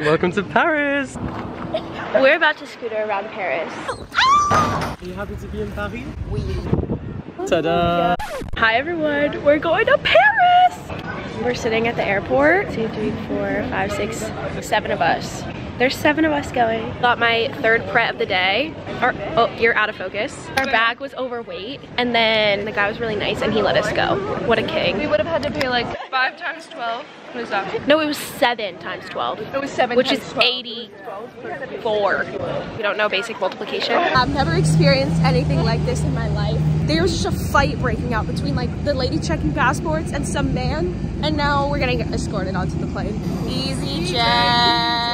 Welcome to Paris! We're about to scooter around Paris. Are you happy to be in Paris? Oui. Ta-da! Hi everyone, we're going to Paris! We're sitting at the airport. Two, three, four, five, six, seven of us. There's seven of us going. Got my third pret of the day. Or, oh, you're out of focus. Our bag was overweight and then the guy was really nice and he let us go. What a king. We would have had to pay like five times 12. What is that? No, it was seven times 12. It was seven Which times is 12. 84. You don't know basic multiplication? I've never experienced anything like this in my life. There was just a fight breaking out between like the lady checking passports and some man, and now we're getting escorted onto the plane. easyJet.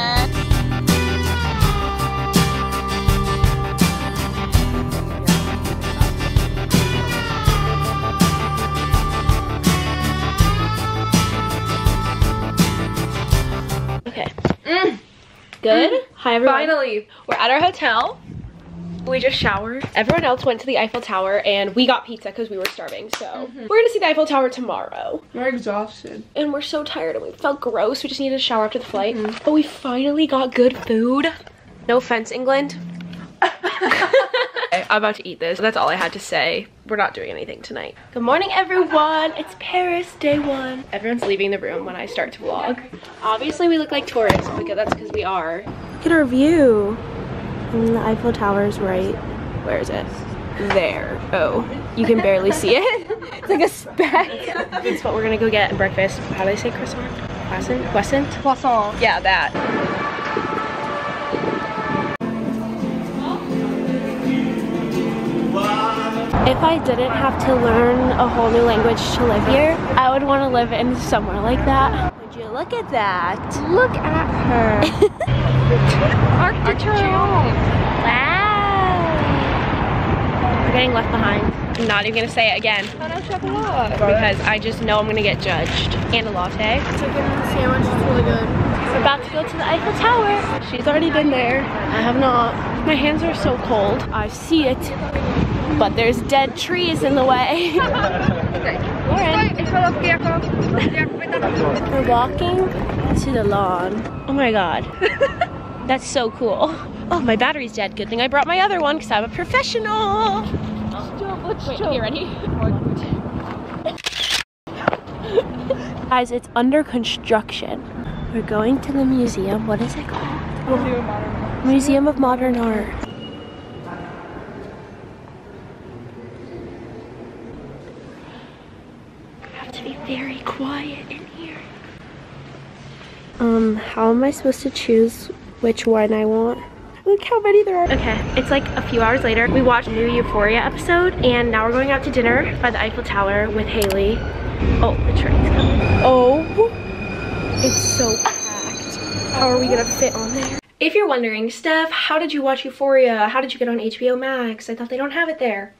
Good. Mm-hmm. Hi everyone. Finally. We're at our hotel. We just showered. Everyone else went to the Eiffel Tower and we got pizza because we were starving. So mm-hmm. we're gonna see the Eiffel Tower tomorrow. We're exhausted. And we're so tired and we felt gross. We just needed to shower after the flight. Mm-hmm. But we finally got good food. No offense, England. I'm about to eat this. That's all I had to say. We're not doing anything tonight. Good morning, everyone. It's Paris, day one. Everyone's leaving the room when I start to vlog. Obviously, we look like tourists because that's because we are. Look at our view. And the Eiffel Tower's right. Where is it? There. Oh, you can barely see it. it's like a speck. It's what we're gonna go get breakfast. How do they say croissant? Croissant? Croissant? Croissant. Yeah, that. If I didn't have to learn a whole new language to live here, I would want to live in somewhere like that. Would you look at that? Look at her. Arc de Wow. We're getting left behind. I'm not even gonna say it again oh, because I just know I'm gonna get judged. And a latte. Chicken sandwich is really good. We're about to go to the Eiffel Tower. She's already been there. I have not. My hands are so cold. I see it, but there's dead trees in the way. We're walking to the lawn. Oh my god. That's so cool. Oh, my battery's dead. Good thing I brought my other one because I'm a professional. Wait, you ready? Guys, it's under construction. We're going to the museum. What is it called? Museum of Modern Art. have to be very quiet in here. Um, how am I supposed to choose which one I want? Look how many there are. Okay, it's like a few hours later. We watched a new Euphoria episode and now we're going out to dinner by the Eiffel Tower with Haley. Oh, the train's coming. Oh, it's so packed. How are we gonna fit on there? If you're wondering, Steph, how did you watch Euphoria? How did you get on HBO Max? I thought they don't have it there.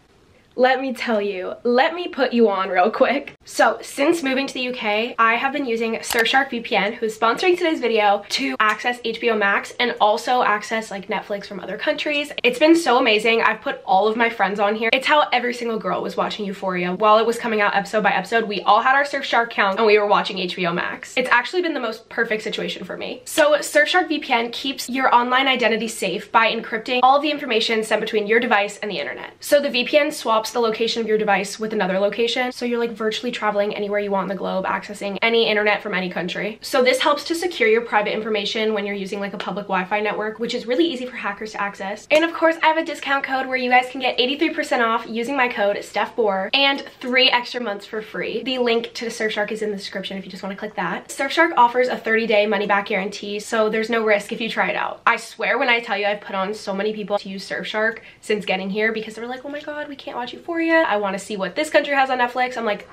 Let me tell you, let me put you on real quick. So since moving to the UK, I have been using Surfshark VPN, who's sponsoring today's video, to access HBO Max and also access like Netflix from other countries. It's been so amazing. I've put all of my friends on here. It's how every single girl was watching Euphoria. While it was coming out episode by episode, we all had our Surfshark account and we were watching HBO Max. It's actually been the most perfect situation for me. So Surfshark VPN keeps your online identity safe by encrypting all the information sent between your device and the internet. So the VPN swaps the location of your device with another location. So you're like virtually traveling anywhere you want in the globe, accessing any internet from any country. So this helps to secure your private information when you're using like a public Wi-Fi network, which is really easy for hackers to access. And of course, I have a discount code where you guys can get 83% off using my code StephBohrer and three extra months for free. The link to Surfshark is in the description if you just want to click that. Surfshark offers a 30-day money-back guarantee, so there's no risk if you try it out. I swear when I tell you I've put on so many people to use Surfshark since getting here because they were like, oh my god, we can't watch Euphoria. I want to see what this country has on Netflix. I'm like,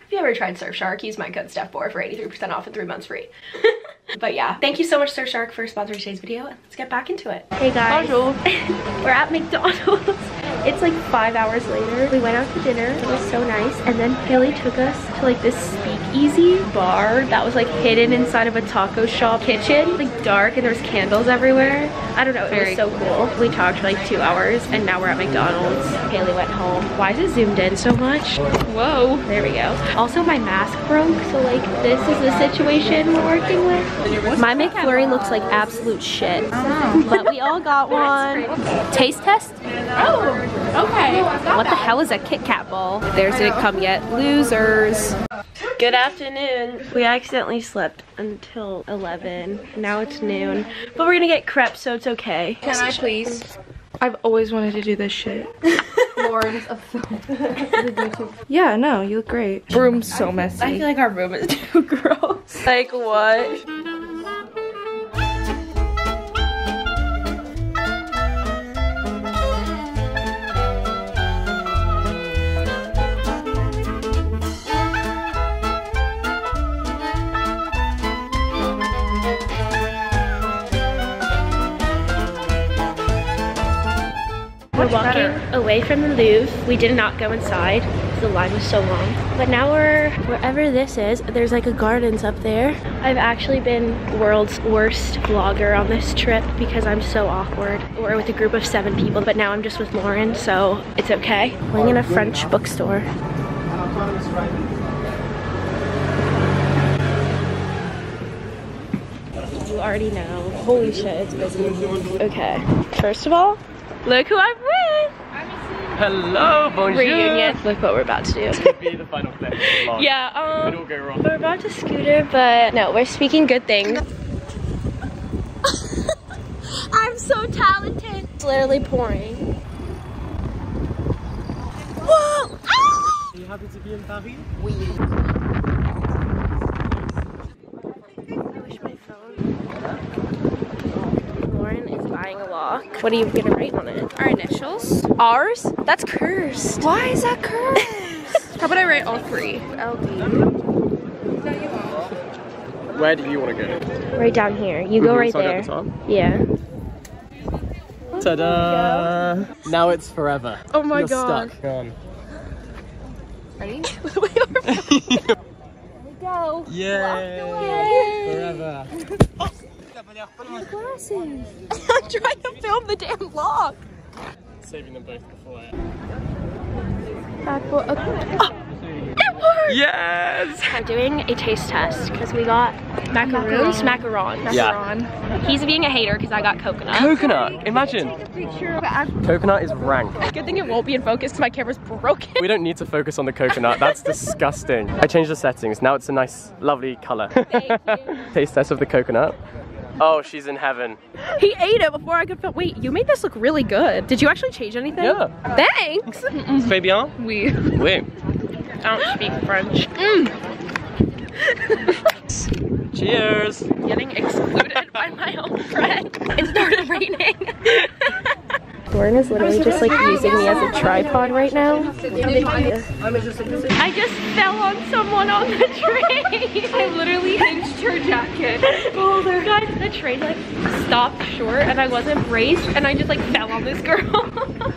have you ever tried Surfshark? Use my code StephBohrer for 83% off and three months free. but yeah, thank you so much Surfshark for sponsoring today's video. Let's get back into it. Hey guys, we're at McDonald's. It's like five hours later. We went out to dinner. It was so nice. And then Haley took us to like this speakeasy speakeasy bar that was like hidden inside of a taco shop kitchen. Like dark and there's candles everywhere. I don't know, it Very was so cool. cool. We talked for like two hours and now we're at McDonald's. Haley went home. Why is it zoomed in so much? Whoa. There we go. Also my mask broke, so like this is the situation we're working with. My McFlurry looks like absolute shit. But we all got one. Taste test? Oh, okay. What the hell is a Kit Kat ball? There's didn't come yet. Losers. Good afternoon. We accidentally slept until 11. Now it's noon. But we're gonna get crepe, so it's okay. Can I please? I've always wanted to do this shit. Lauren's a film. yeah, no, you look great. Room's so messy. I feel like our room is too gross. Like what? Walking better. away from the Louvre. We did not go inside the line was so long. But now we're wherever this is. There's like a gardens up there. I've actually been world's worst vlogger on this trip because I'm so awkward. We're with a group of seven people, but now I'm just with Lauren, so it's okay. We're in a French bookstore. You already know. Holy shit, it's busy. Okay, first of all, Look who I'm with! Hello, bonjour! Reunion. Look what we're about to do. This could be the final clip. Yeah, um, all go wrong. we're about to scooter, but no, we're speaking good things. I'm so talented. It's literally pouring. Whoa! Ah! Are you happy to be in Paris? Oui. What are you gonna write on it? Our initials. Ours? That's cursed. Why is that cursed? How about I write all three? LD. Where do you want to go? Right down here. You go mhm, right there. The yeah. Ta-da! Now it's forever. Oh my You're god. Stuck. Go on. Ready? Here we go. Yay! Forever. My glasses. I'm trying to film the damn vlog. Saving them both before. Apple. Okay. Oh, it worked! Yes! I'm doing a taste test because we got macaroons, macarons. Yeah. He's being a hater because I got coconut. Coconut, imagine. Coconut is rank. Good thing it won't be in focus because my camera's broken. We don't need to focus on the coconut, that's disgusting. I changed the settings, now it's a nice, lovely color. Taste test of the coconut. Oh, she's in heaven. He ate it before I could film. Wait, you made this look really good. Did you actually change anything? Yeah. Thanks. Très bien. Oui. Oui. I don't speak French. Mm. Cheers. Getting excluded by my own friend. It started raining. Lauren is literally just like using me as a tripod right now. I just fell on someone on the train. I literally hinged her jacket. Oh. Guys, the train like stopped short and I wasn't braced and I just like fell on this girl.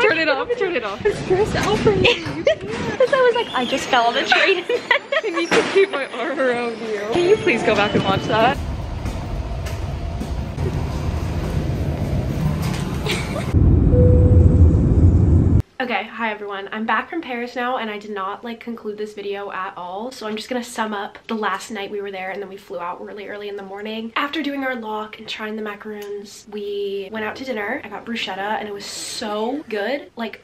Turn it off, turn it off. I'm stressed out for me. Because I was like, I just fell on the train. I need to keep my arm around you. Can you please go back and watch that? Okay, hi everyone. I'm back from Paris now and I did not like conclude this video at all. So I'm just gonna sum up the last night we were there and then we flew out really early in the morning. After doing our lock and trying the macaroons, we went out to dinner. I got bruschetta and it was so good. Like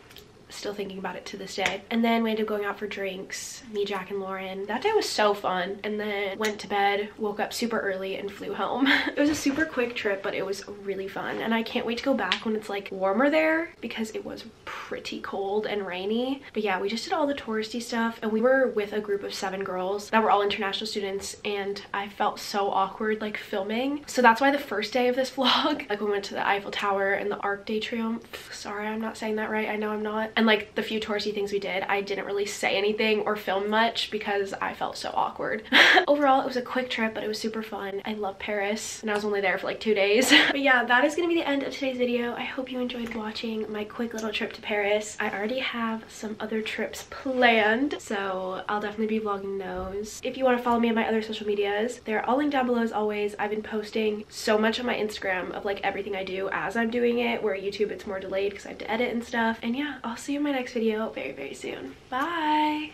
still thinking about it to this day. And then we ended up going out for drinks, me, Jack, and Lauren. That day was so fun. And then went to bed, woke up super early and flew home. it was a super quick trip, but it was really fun. And I can't wait to go back when it's like warmer there because it was pretty cold and rainy. But yeah, we just did all the touristy stuff and we were with a group of seven girls that were all international students and I felt so awkward like filming. So that's why the first day of this vlog, like we went to the Eiffel Tower and the Arc de Triomphe. Sorry, I'm not saying that right. I know I'm not. And And like the few touristy things we did, I didn't really say anything or film much because I felt so awkward. Overall, it was a quick trip, but it was super fun. I love Paris and I was only there for like two days. but yeah, that is gonna be the end of today's video. I hope you enjoyed watching my quick little trip to Paris. I already have some other trips planned, so I'll definitely be vlogging those. If you want to follow me on my other social medias, they're all linked down below as always. I've been posting so much on my Instagram of like everything I do as I'm doing it, where YouTube it's more delayed because I have to edit and stuff. And yeah, I'll see you in my next video very, very soon. Bye!